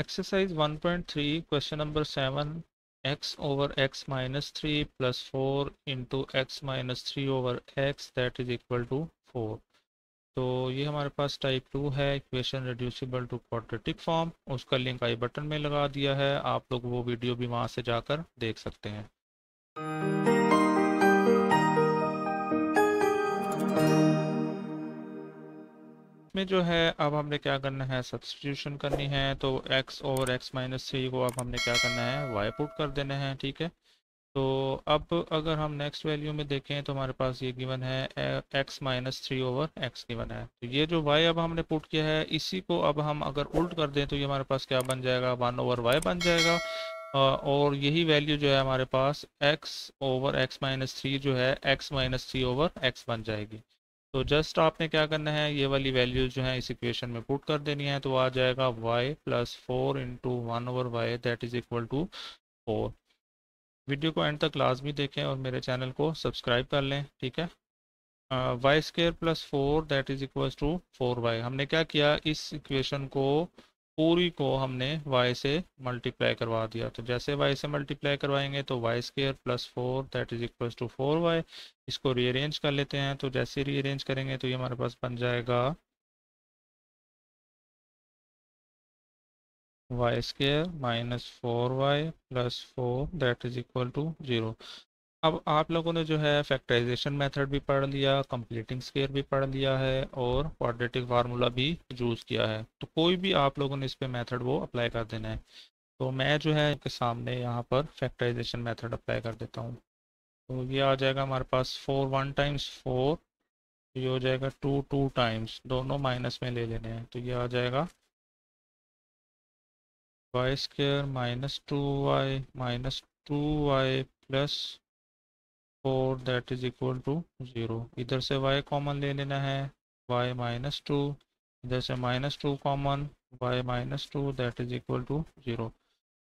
Exercise 1.3 question number 7 x over x minus 3 plus 4 into x minus 3 over x, that is equal to 4 तो ये हमारे पास type two है equation reducible to quadratic form उसका link I button में लगा दिया है, आप लोग वो वीडियो भी वहाँ से जाकर देख सकते हैं। में जो है, अब हमने क्या करना है? सब्सटीट्यूशन करनी है तो x over x minus three को अब हमने क्या करना है? Y पुट कर देना है, ठीक है? तो अब अगर हम नेक्स्ट वैल्यू में देखें तो हमारे पास ये गिवन है x minus three over x given है। तो ये जो y अब हमने पुट किया है, इसी को अब हम अगर उल्ट कर दें तो ये हमारे पास क्या बन जाएगा? वन ओवर वाई बन जाएगा। और यही वैल्यू जो है हमारे पास x over x minus three जो है, x minus three over x बन जाएगी। तो जस्ट आपने क्या करना है, ये वाली वैल्यूज़ जो है इस इक्वेशन में पुट कर देनी है तो आ जाएगा y plus four into one over y that is equal to four video को एंड तक लाजमी देखें और मेरे चैनल को सब्सक्राइब कर लें, ठीक है? Y square plus four that is equal to four y हमने क्या किया, इस इक्वेशन को पूरी को हमने y से मल्टीप्लाई करवा दिया। तो जैसे y से मल्टीप्लाई करवाएँगे तो y square plus four that is equal to four y इसको रीअरेंज कर लेते हैं। तो जैसे रीअरेंज करेंगे तो ये हमारे पास बन जाएगा y square minus four y plus four that is equal to zero अब आप लोगों ने जो है फैक्टराइजेशन मेथड भी पढ़ लिया कंप्लीटिंग स्केयर भी पढ़ लिया है और क्वाड्रेटिक फार्मूला भी यूज़ किया है। तो कोई भी आप लोगों ने इस पे मेथड वो अप्लाई कर देना है। तो मैं जो है के सामने यहाँ पर फैक्टराइजेशन मेथड अप्लाई कर देता हूँ। तो ये आ जाएगा हमारे पास फोर वन टाइम्स फोर ये हो जाएगा टू टू टाइम्स दोनों माइनस में ले लेने हैं। तो ये आ जाएगा y square minus two y minus two y plus four that is equal to zero. इधर से y कॉमन ले लेना है, y माइनस टू। इधर से minus two common, y minus two, that is equal to zero.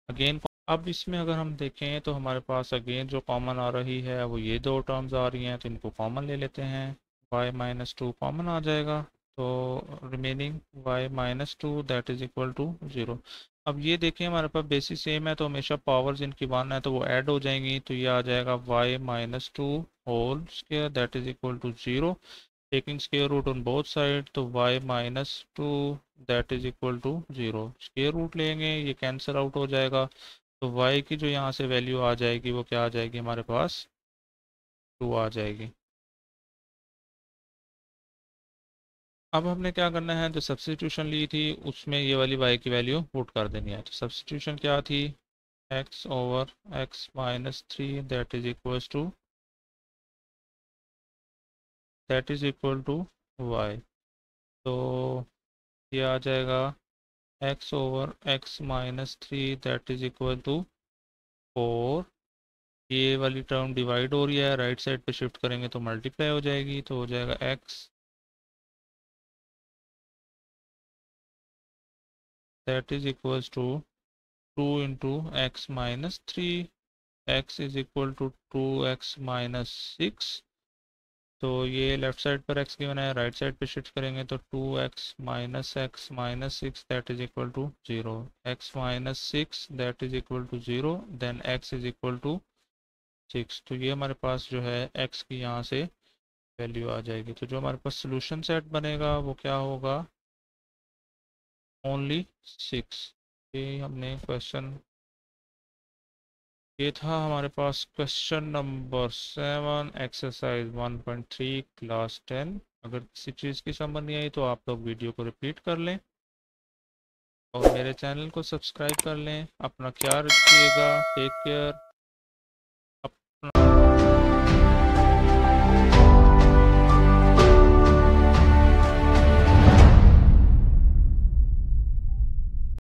Again, अब इसमें अगर हम देखें तो हमारे पास अगेन जो कॉमन आ रही है, वो ये दो टर्म्स आ रही हैं तो इनको कॉमन ले लेते हैं। y माइनस टू कॉमन आ जाएगा तो remaining y minus two, that is equal to zero. अब ये देखें हमारे पास बेसिस सेम है तो हमेशा पावर्स इनकी वन है तो वो ऐड हो जाएँगी तो ये आ जाएगा y minus two whole square that is equal to zero taking square root on both side तो y minus two that is equal to zero square root लेंगे, ये कैंसिल आउट हो जाएगा। तो y की जो यहाँ से वैल्यू आ जाएगी, वो क्या आ जाएगी हमारे पास? टू आ जाएगी। अब हमने क्या करना है? जो सब्सिट्यूशन ली थी, उसमें ये वाली वाई की वैल्यू पुट कर देनी है। तो सब्सिट्यूशन क्या थी? x over x minus three that is equal to that is equal to y. तो ये आ जाएगा, x over x minus three that is equal to four ये वाली टर्म डिवाइड हो रही है राइट साइड पे शिफ्ट करेंगे तो मल्टीप्लाई हो जाएगी तो हो जाएगा x that is equals to 2 into x minus 3 x is equal to 2x minus 6 तो ये लेफ़्ट साइड पर x गिवन है राइट साइड पे शिफ्ट करेंगे तो 2x minus x minus six that is equal to zero x minus six that is equal to zero then x is equal to six तो ये हमारे पास जो है, x की यहाँ से वैल्यू आ जाएगी। तो जो हमारे पास सोल्यूशन सेट बनेगा, वो क्या होगा? ओनली सिक्स ये हमने क्वेश्चन ये था हमारे पास question number seven exercise one point three class ten अगर किसी चीज़ की समझ नहीं आई तो आप लोग वीडियो को रिपीट कर लें। और मेरे चैनल को सब्सक्राइब कर लें। अपना ख्याल रखिएगा। Take care